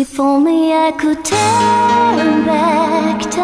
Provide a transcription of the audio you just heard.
If only I could turn back time